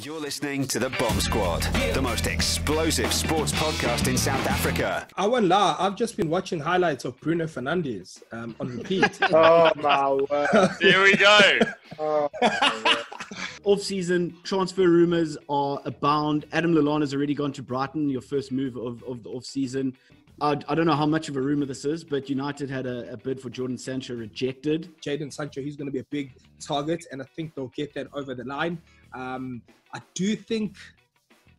You're listening to the Bomb Squad, the most explosive sports podcast in South Africa. I won't lie, I've just been watching highlights of Bruno Fernandes um, on repeat. Oh my word. Here we go. Oh, Off-season transfer rumors are abound. Adam Lallana has already gone to Brighton, your first move of, of the off-season. I, I don't know how much of a rumor this is, but United had a, a bid for Jordan Sancho rejected. Jadon Sancho, he's going to be a big target, and I think they'll get that over the line. Um, I do think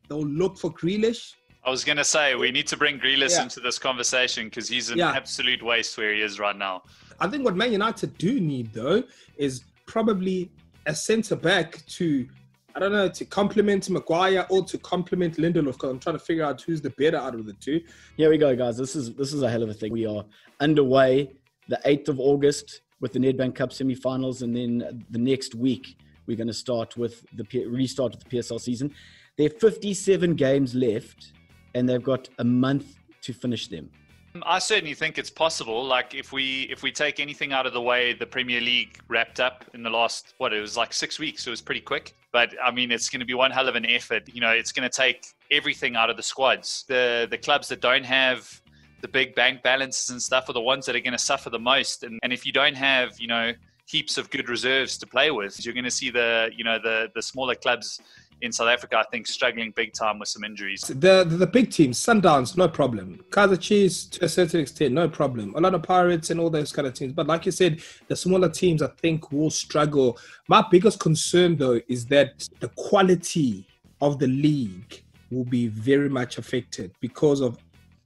they'll look for Grealish. I was going to say, we need to bring Grealish Yeah. into this conversation because he's an Yeah. absolute waste where he is right now. I think what Man United do need, though, is probably a centre back to, I don't know, to complement Maguire or to complement Lindelof. Because I'm trying to figure out who's the better out of the two. Here we go, guys. This is this is a hell of a thing. We are underway the 8th of August with the Nedbank Cup semi-finals, and then the next week we're going to start with the restart of the PSL season. There are 57 games left, and they've got a month to finish them. Um, I certainly think it's possible. Like if we if we take anything out of the way, the Premier League wrapped up in the last what it was like six weeks. So it was pretty quick. But I mean, it's going to be one hell of an effort. You know, it's going to take everything out of the squads. The the clubs that don't have the big bank balances and stuff are the ones that are going to suffer the most. And and if you don't have you know heaps of good reserves to play with, you're going to see the you know the the smaller clubs in South Africa, I think, struggling big time with some injuries. The, the the big teams, Sundowns, no problem. Kaizer Chiefs, to a certain extent, no problem. Orlando Pirates and all those kind of teams. But like you said, the smaller teams, I think, will struggle. My biggest concern, though, is that the quality of the league will be very much affected because of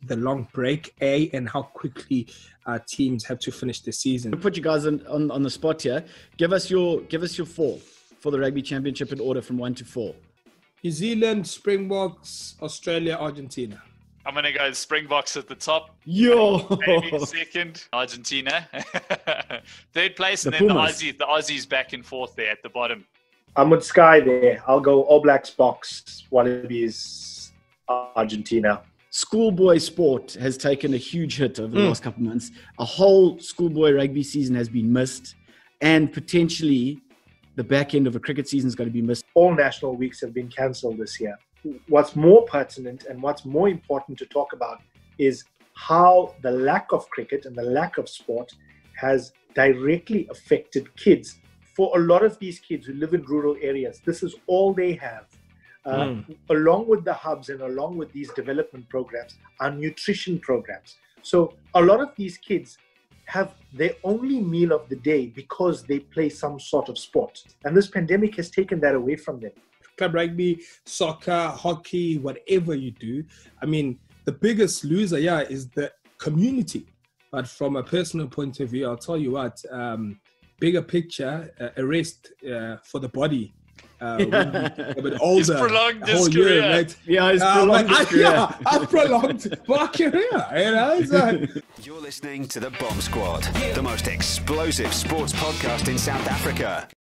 the long break, A, and how quickly uh, teams have to finish the season. I'll put you guys on, on, on the spot here. Give us your give us your four for the rugby championship in order from one to four. New Zealand, Springboks, Australia, Argentina. I'm going to go Springboks at the top. Yo, Maybe second, Argentina. Third place, and The then the Pumas. Aussies, the Aussies back and forth there at the bottom. I'm with Sky there. I'll go All Blacks Boks, Wallabies, Argentina. Schoolboy sport has taken a huge hit over the Mm. last couple of months. A whole schoolboy rugby season has been missed, and potentially the back end of a cricket season is going to be missed. All national weeks have been cancelled this year. What's more pertinent and what's more important to talk about is how the lack of cricket and the lack of sport has directly affected kids. For a lot of these kids who live in rural areas, this is all they have. Uh, Along with the hubs and along with these development programs are nutrition programs. So a lot of these kids have their only meal of the day because they play some sort of sport. And this pandemic has taken that away from them. club rugby, soccer, hockey, whatever you do. I mean, the biggest loser, yeah, is the community. But from a personal point of view, I'll tell you what, um, bigger picture, uh, a rest uh, for the body. Uh, when you get a bit older, He's prolonged his whole year, career. right? Yeah, it's Uh, prolonged but his I, career. yeah, I've prolonged my career, you know. So, You're listening to the Bomb Squad, the most explosive sports podcast in South Africa.